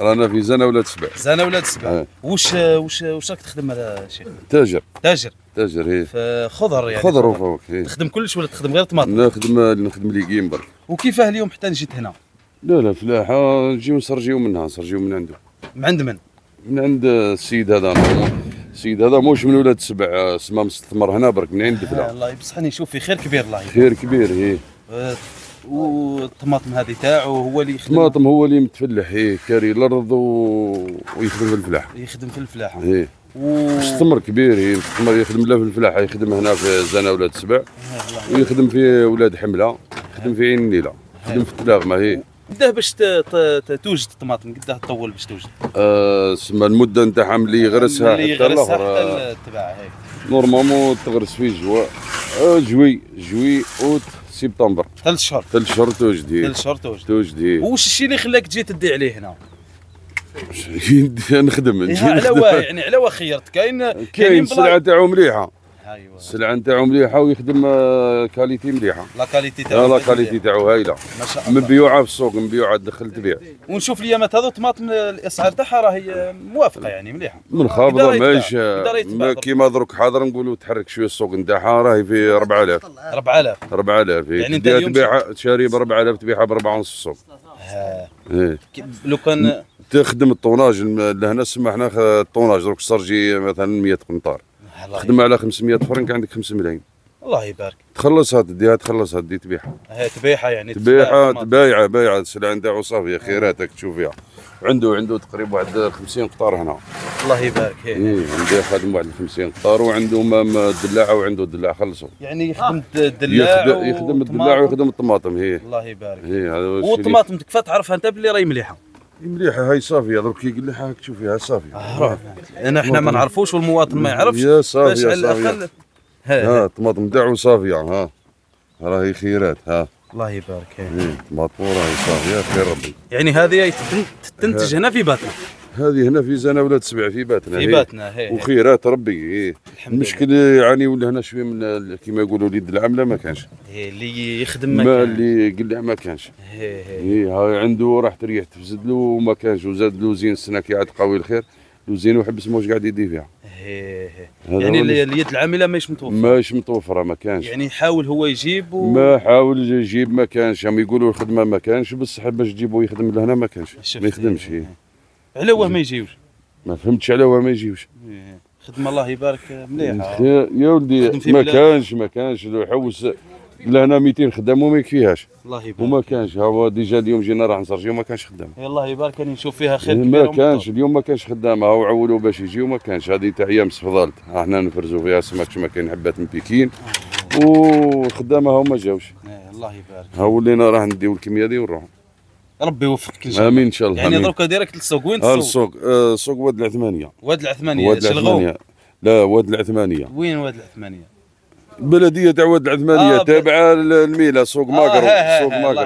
رانا في زنا ولا تسبع؟ زانه ولاد السبع آه. واش واش واش راك تخدم هذا شيخ؟ تاجر. تاجر. تاجر هي في خضر يعني. خضر وفوق هي تخدم كلش ولا تخدم غير طماطم؟ نخدم نخدم ليكيم برك. وكيفاه اليوم حتى نجيت هنا؟ لا لا فلاحة نجيو نسرجيو منها نسرجيو من عنده من عند من؟ من عند السيد هذا السيد هذا موش من ولاد سبع اسمه مستثمر هنا برك من عند آه فلا الله يبصحني شوف في خير كبير الله. خير كبير هي. آه، والطماطم هذه تاعو هو اللي يخدم. طماطم هو اللي متفلح هي كاري الأرض و... ويخدم في الفلاح. يخدم في الفلاحه هي. و... مستثمر كبير هي مستثمر يخدم لا في الفلاحة يخدم هنا في زنا ولاد سبع. ويخدم في ولاد حملة يخدم في عين النيلة يخدم في التلاغمة هي. قداه باش توجد الطماطم قداه تطول باش توجد. آه، سما المدة نتاعها ملي يغرسها حتى يغرسها حتى التباع normalement تغرس فيه جوا آه، juin juillet août septembre. ثلاث شهور ثلاث شهور توجد ثلاث شهور توجد توجد هي وش الشيء اللي خلاك تجي تدي عليه هنا؟ نخدم نجي إيه، على نخدم. وا يعني على وا خيرت كاين كاين السلعه تاعو مليحه ايوا السلعه نتاعو مليحة ويخدم آه، qualité مليحة. لا qualité لا تاعو. لا qualité تاعو هايله ما شاء الله. مبيوعه في السوق مبيوعه تدخل تبيع ونشوف الايامات هذو طماطم الاسعار تاعها راهي موافقة يعني مليحة. من خابضه يقدر يتباع، ماهيش طبعا. كيما درك حاضر نقولوا تحرك شوية السوق نتاعها راهي في 4000 4000 4000 يعني اليوم تبيعها شاري ب 4000 تبيعها ب 4 ونص السوق. ها. إيه. لو كان تخدم الطوناج لهنا سمحنا الطوناج دروك صرجي مثلا 100 قنطار الله خدم على 500 فرنك عندك 5 ملايين. الله يبارك. تخلصها تديها تخلصها تدي تبيعها هي تبيعها يعني تبيعها تباع بايعه بايعه السلعه نتاعو صافيه خيراتك تشوف فيها عنده عنده تقريبا واحد 50 قطار هنا. الله يبارك. هي. إيه عنده خادم واحد 50 قطار وعنده دلاعة وعنده دلاع خلصوا. يعني يخدم الدلاع يخدم يخدم الدلاع. ويخدم الطماطم هي. الله يبارك. هي والطماطم تكفى تعرفها أنت باللي راهي مليحة. مليحه هاي صافية درك كي يقول لها تشوف فيها صافية. آه، انا إحنا ما نعرفوش والمواطن ما يعرفش. يا باش صافيه على صافية. الاقل ها. الطماطم تاعو صافية ها. راهي خيرات ها. الله يبارك. هي. إيه طماطم راهي صافية خير ربي. يعني هذه تنتج هنا في باتنا. هذه هنا في زنا ولاد سبع في باتنا في هي. باتنا هي هي. وخيرات ربي. الحمد المشكل يعني ولا هنا شوية من كيما يقولوا اليد العامله ما كانش. هي اللي يخدم ما مكان اللي قلع ما كانش. هي هي. هاي عنده راح تريح تفزد له وما كانش. وزاد له زين السنة كي عاد قوي الخير. له زين وحبس موش قاعد يدي فيها. هي هي. يعني اليد العاملة ماهيش متوفرة. ماش متوفرة ما كانش. يعني يحاول هو يجيب و... ما حاول يجيب ما كانش. هم يقولوا الخدمة ما كانش بصح باش تجيبو يخدم لهنا ما كانش. ما يخدمش. هي. إيه. على واه ما يجيوش. ما فهمتش على واه ما يجيوش. هي. خدمه الله يبارك مليحه يا ولدي ما. كانش ما كانش لو حوس. لهنا 200 خدام وما يكفيهاش. الله يبارك. وما كانش. هو ديجا اليوم جينا راح نسرجي وما كانش خدام هي الله يبارك. راني نشوف فيها خير ما. كانش. اليوم ما كانش خدام هاو عولوا باش يجيو ما كانش. هذه تاع أيام فضلت إحنا نفرزوا فيها. سمك ما كاين حبات من بكين. وخدامه هاو ما جاوش. هي. الله يبارك. ها ولينا راح نديو الكمية دي ونروحوا ربي يوفقك ان شاء الله آمين إن شاء الله يعني. درك ديريكت للسوق وين ها السوق؟ السوق آه، سوق واد العثمانية واد العثمانية واد العثمانية لا واد العثمانية وين واد العثمانية؟ بلدية تاع واد العثمانية آه، تابعة للميلة سوق آه، ها- سوق ماقر